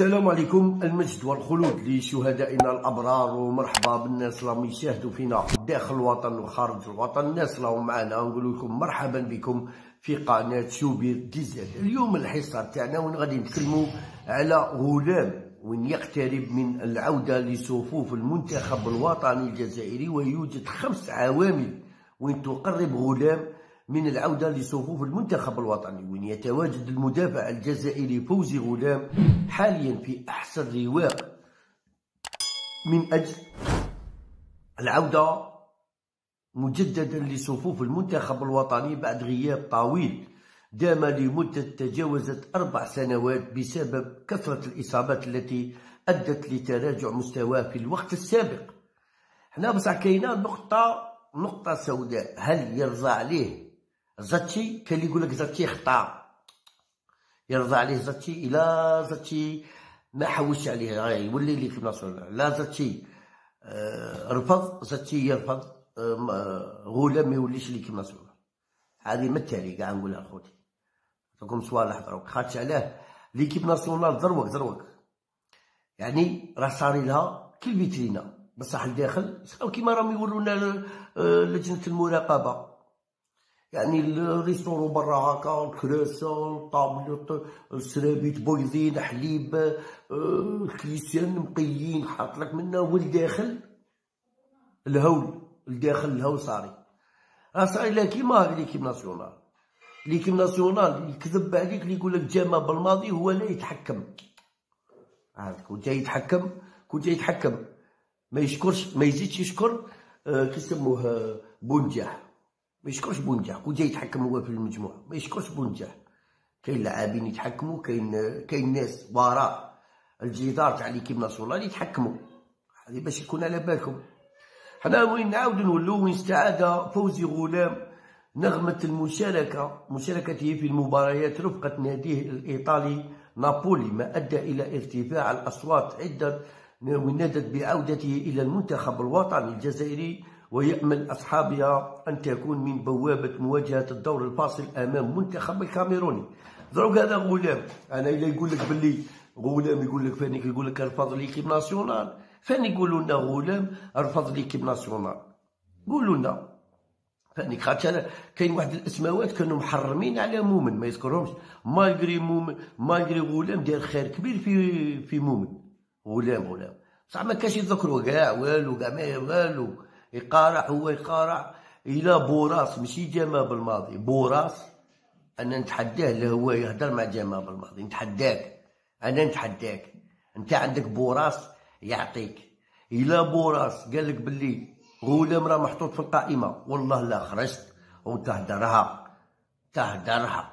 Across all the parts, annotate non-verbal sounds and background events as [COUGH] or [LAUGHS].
السلام عليكم. المجد والخلود لشهدائنا الأبرار. ومرحبا بالناس اللي يشاهدوا فينا داخل الوطن وخارج الوطن. الناس اللي معنا نقول لكم مرحبا بكم في قناة شوبير ديزل اليوم الحصة تاعنا وين غادي نتكلموا على غلام وين يقترب من العودة لصفوف المنتخب الوطني الجزائري ويوجد خمس عوامل وين تقرب غلام من العودة لصفوف المنتخب الوطني وين يتواجد المدافع الجزائري فوزي غلام حاليا في أحسن رواق من أجل العودة مجددا لصفوف المنتخب الوطني بعد غياب طويل دام لمدة تجاوزت أربع سنوات بسبب كثرة الإصابات التي أدت لتراجع مستواه في الوقت السابق. هنا بصح كاينة نقطة نقطة سوداء هل يرضى عليه زاتشي كان اللي يقول لك زاتشي خطا. يرضى عليه زاتشي إلا زاتشي ما حوش عليه يولي لي كيما لا زاتشي آه رفض زاتشي يرفض آه غولا ما يوليش لي كيما هذه مثالي كاع نقولها خوتي راكم صوالح دروك خاطش علاه. ليكيب ناسيونال دروك دروك يعني راه صاري لها كل فيترينا بصح الداخل كيما راهم يورونا آه، لجنة المراقبة. يعني الريستورو برا هكا الكراسة الطابلة السرابيت بويضين حليب آه، مقيين حاط لك منا والداخل الهول الداخل الهول صاري. صاري لا كيما هاك ليكيب ناسيونال. ليكيب ناسيونال يكذب عليك اللي يقول لك جامع بالماضي هو لا يتحكم. عارف كون جاي يتحكم كون جاي يتحكم. ما يشكرش ما يزيدش يشكر آه كيسموه بونجاح. ما يشكرش بونجاح كون جاي يتحكم هو في المجموعة ما يشكرش بونجاح كاين لاعبين يتحكموا كاين كاين ناس وراء الجدار تاع ليكيب ناسيونال يتحكموا. هذه باش يكون على بالكم. حنا وين نعاود نولو وين استعاد فوزي غلام نغمة المشاركة. مشاركته في المباريات رفقة ناديه الإيطالي نابولي. ما أدى إلى ارتفاع الأصوات عدة. ونادت بعودته إلى المنتخب الوطني الجزائري. ويأمل أصحابها أن تكون من بوابة مواجهة الدور الفاصل أمام منتخب الكاميروني. دروك هذا غلام أنا إلا يقول لك باللي غلام يقول لك فاني يقول لك رفض ليكيب ناسيونال. فاني يقولوا لنا غلام رفض ليكيب ناسيونال. قولوا لنا. فاني خاطر كاين واحد الأسماوات كانوا محرمين على مؤمن ما يذكرهمش. مالغري مؤمن مالغري غلام دار خير كبير في في مؤمن. غلام غلام بصح ما كاش يذكروا كاع والو كاع ما والو. يقارع هو يقارع إلى بوراس ماشي جمال بالماضي. بوراس أنا نتحداه اللي هو يهدر مع جمال بالماضي. نتحداك أنا نتحداك. أنت عندك بوراس يعطيك. إلى بوراس قال لك باللي غلام راه محطوط في القائمة. والله لا خرجت وتهدرها تهدرها.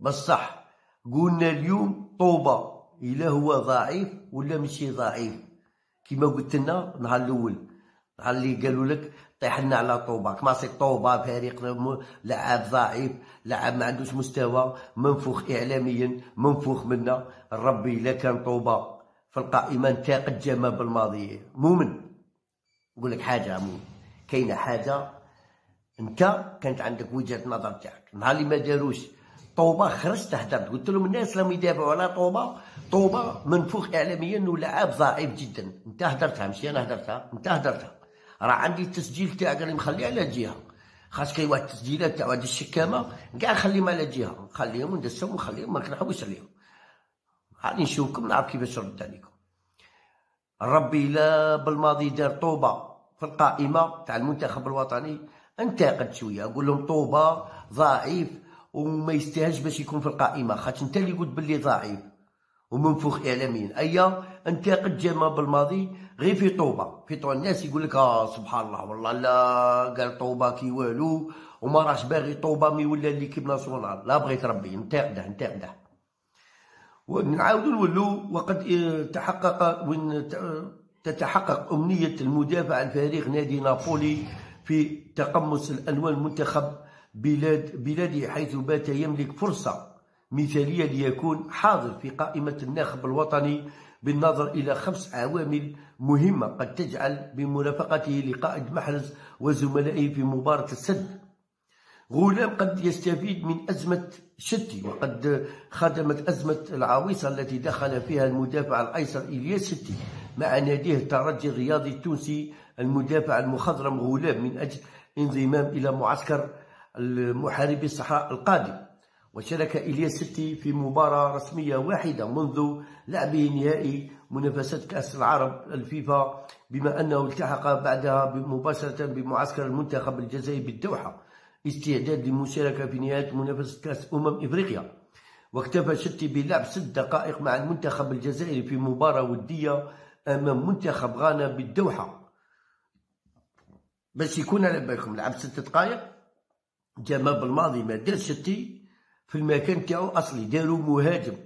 بصح قلنا اليوم طوبة إلا هو ضعيف ولا ماشي ضعيف؟ كما قلت لنا نهار الأول. اللي قالوا لك طيح لنا على طوبه كما سي طوبه فريق لعاب ضعيف لعاب ما عندوش مستوى منفوخ اعلاميا منفوخ منا ربي الا كان طوبه في القائمه انتقد جمال بالماضي مؤمن نقول لك حاجة مؤمن كاينة حاجة انت كانت عندك وجهه نظر تاعك نهار اللي ما داروش طوبه خرجت هدرت قلت لهم الناس لم يدافعوا على طوبه طوبه منفوخ اعلاميا ولعاب ضعيف جدا انت هدرتها ماشي أنا هدرتها انت هدرتها راه عندي التسجيل تاعك راني مخليه على جهة. خاص كاين واحد التسجيلات تاع واحد الشكامة كاع نخليهم على جهة. نخليهم وندسهم ونخليهم ما كنحوس عليهم غادي نشوفكم نعرف كيفاش نرد عليكم ربي لا بالماضي دار طوبة في القائمة تاع المنتخب الوطني. انتقد شوية أقول لهم طوبة ضعيف وما يستاهلش باش يكون في القائمة. خاطر انت اللي قلت باللي ضعيف ومنفوخ إعلاميا. أيا انتقد جمال بالماضي غير في طوبة. في طوبة الناس يقول لك آه سبحان الله والله لا قال طوبة كي والو وما راهش باغي طوبة مي ولا ليكيب ناسيونال لا بغيت ربي نتاقده نتاقده ونعاودو نولو وقد تحقق وين تتحقق أمنية المدافع الفريق نادي نابولي في تقمص الألوان المنتخب بلاد بلاده حيث بات يملك فرصة مثالية ليكون حاضر في قائمة الناخب الوطني بالنظر إلى خمس عوامل مهمة قد تجعل بمرافقته لقائد محرز وزملائه في مباراة السد. غلام قد يستفيد من أزمة شتي وقد خدمت أزمة العويصة التي دخل فيها المدافع الأيسر إلياس شتي مع ناديه الترجي الرياضي التونسي المدافع المخضرم غلام من أجل انضمام إلى معسكر المحاربي الصحراء القادم. وشارك إلياس ستي في مباراة رسمية واحدة منذ لعبه نهائي منافسة كأس العرب الفيفا بما أنه التحق بعدها مباشرة بمعسكر المنتخب الجزائري بالدوحة استعداد للمشاركة في نهاية منافسة كأس أمم إفريقيا. واكتفى شتي بلعب ست دقائق مع المنتخب الجزائري في مباراة ودية أمام منتخب غانا بالدوحة. باش يكون على بالكم لعب ست دقائق. جا ما بالماضي ما دار شتي في المكان تاعو أصلي. دارو مهاجم.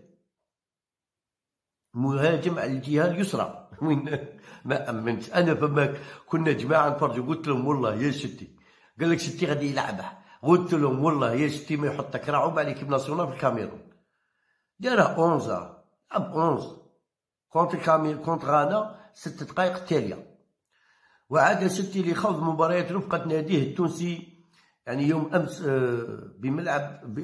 مهاجم على الجهة اليسرى. [LAUGHS] وين؟ ما أمنتش أنا فما كنا جماعة نفرجوا قلت لهم والله يا شتي قال لك شتي غادي يلعبها. قلت لهم والله يا شتي ما يحطك راعوب على كيف ناسيونال في الكاميرون. دارها 11 لعب 11 كونتر كاميرون كونتر غانا ست دقائق التالية وعاد شتي لخوض مباريات رفقة ناديه التونسي يعني يوم أمس آه، بملعب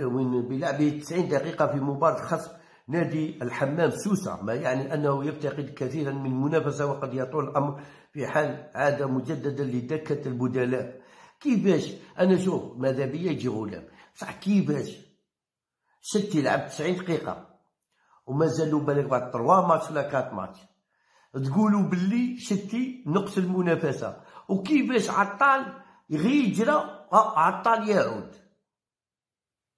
بلعبه 90 دقيقة في مباراة خصم نادي الحمام سوسة. ما يعني أنه يفتقد كثيرا من المنافسة وقد يطول الأمر في حال عاد مجددا لدكة البدلاء. كيفاش؟ أنا شوف ماذا بيا يجي غلام. صح كيفاش؟ ستي لعب 90 دقيقة ومازالوا بالك بعد 3 ماتش ولا 4 ماتش. تقولوا باللي ستي نقص المنافسة. وكيفاش عطال غير يجرى عطال يعود.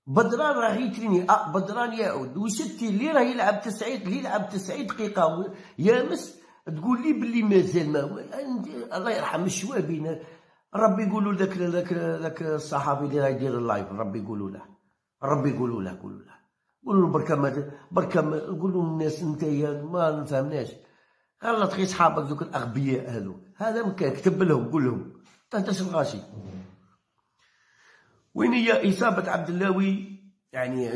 بدران راه يتريني آه بدران يعود. وستي اللي راه يلعب 90 اللي يلعب 90 دقيقة. يامس تقول لي باللي مازال ما الله يرحم الشوابين ربي يقولوا ذاك ذاك ذاك الصحابي اللي يدير اللايف ربي يقولوا له ربي يقولوا له قولوا له. قولوا له بركا ما بركا قولوا للناس انت ما نفهمناش. غلط غير صحابك ذوك الأغبياء هذو. هذا مكان كتب لهم قول لهم تهدرش الغاشي. وين هي إصابة عبد اللاوي؟ يعني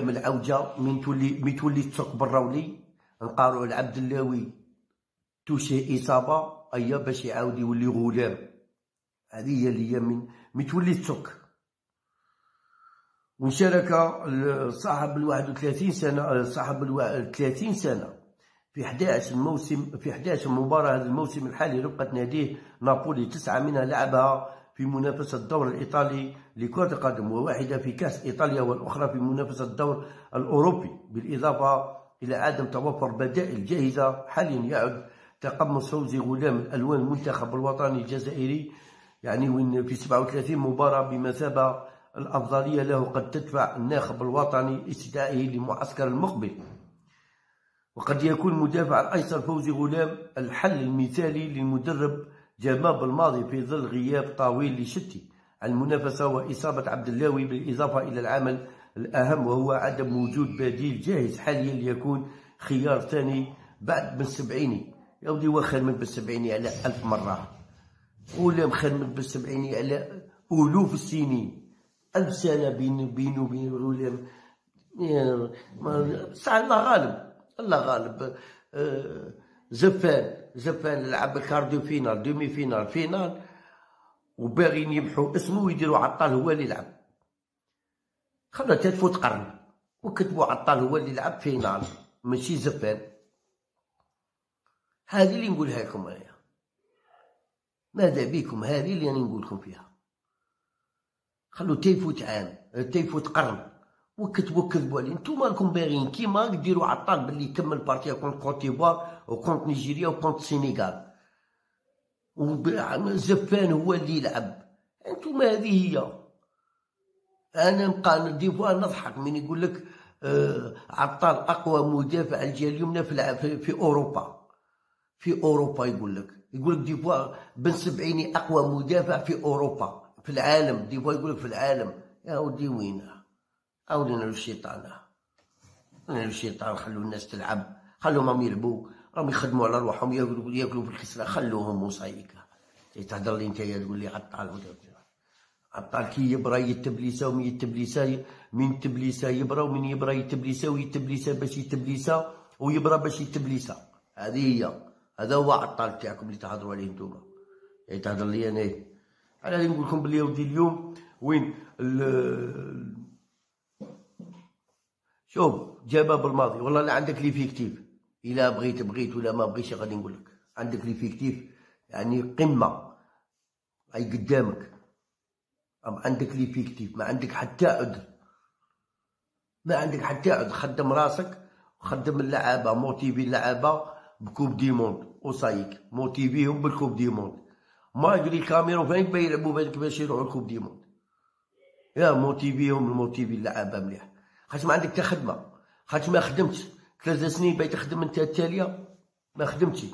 من العوجه من تولي من تولي تسوق بالراولي نقارو على عبد اللاوي توشي إصابة أيا باش يعاود يولي غلام. هذه هي اللي هي من متولي تسك وشارك صاحب ال 31 سنة صاحب ال 30 سنة في 11 موسم في 11 مباراة هذا الموسم الحالي ربقة ناديه نابولي تسعة منها لعبها في منافسة الدور الإيطالي لكرة القدم وواحدة في كأس إيطاليا والأخرى في منافسة الدور الأوروبي. بالإضافة إلى عدم توفر بدائل جاهزة حاليا يعد تقمص فوزي غلام الألوان المنتخب الوطني الجزائري يعني وين في 37 مباراة بمثابة الأفضلية له قد تدفع الناخب الوطني استدعائه لمعسكر المقبل وقد يكون مدافع الأيسر فوزي غلام الحل المثالي للمدرب جماب الماضي في ظل غياب طويل لشتي. المنافسة وإصابة عبد اللاوي بالإضافة إلى العمل الأهم وهو عدم وجود بديل جاهز حاليا ليكون خيار ثاني بعد بن سبعيني يا ودي وخر من بن سبعيني على ألف مرة. ولا مخدم بالسبعيني على ألوف السنين. ألف سنة بين بينه وبين العلماء صح الله غالب. الله غالب. آه، زفان زفان لعب quart de finale demi-finale finale. وباغيين يمحوا اسمه ويديروا عطال هو اللي يلعب. خلنا تفوت قرن. وكتبوا عطال هو اللي يلعب finale ماشي زفان. هذه اللي نقولها لكم أنا. ماذا بكم هذه اللي أنا نقول لكم فيها. خلو تيفوت عام تيفوت قرن. وكتبوا كذبوا عليه. انتوما راكم باغيين كيما ديروا عطال باللي يكمل partie contre Côte d'Ivoire و contre نيجيريا و contre السينيغال زفان هو اللي يلعب. انتوما هذه هي. أنا نبقى دي فوا نضحك من يقول لك آه عطال أقوى مدافع الجهة اليمنى في, في أوروبا. في أوروبا يقول لك. يقول لك دي فوا بن سبعيني أقوى مدافع في أوروبا في العالم. دي فوا يقول لك في العالم. يا ودي وين عاودنا للشيطان لنا للشيطان خلوا الناس تلعب. خلوهم يلعبوا راهم يخدموا على روحهم ياكلوا ياكلوا في الخسره خلوهم وصايكا تهضر لي انت تقول لي عطال عطال كي يبرى يتبليسا ومن يتبليسا من تبليسا يبرى ومن يبرى يتبليسا ويتبليسا باش يتبليسا ويبرى باش يتبليسا هذه هي. هذا هو عطال تاعكم اللي تهضروا عليه نتوما يعني تهضر لي أنا. على اللي نقول لكم بلي ودي اليوم وين شوف جمال بلماضي والله لا عندك l'effectif إلا بغيت بغيت ولا ما بغيتش غادي نقول لك. عندك l'effectif يعني قمة. أي قدامك. عندك l'effectif ما عندك حتى عذر. ما عندك حتى عذر. خدم راسك. خدم اللعابة. motiver اللعابة ب coupe du monde. وصايك. موتيفيهم بال coupe du monde. ما يقولي الكاميرونيين يلعبوا بالك باش يروحوا ال coupe du monde. يا موتيفيهم الموتيفي اللعابة مليح. خاطش ما عندك تخدمه خاطش ما خدمتش. ثلاث سنين بغيت تخدم انت التاليه ما خدمتش.